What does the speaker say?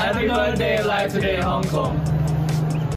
Happy birthday, Live Today Hong Kong.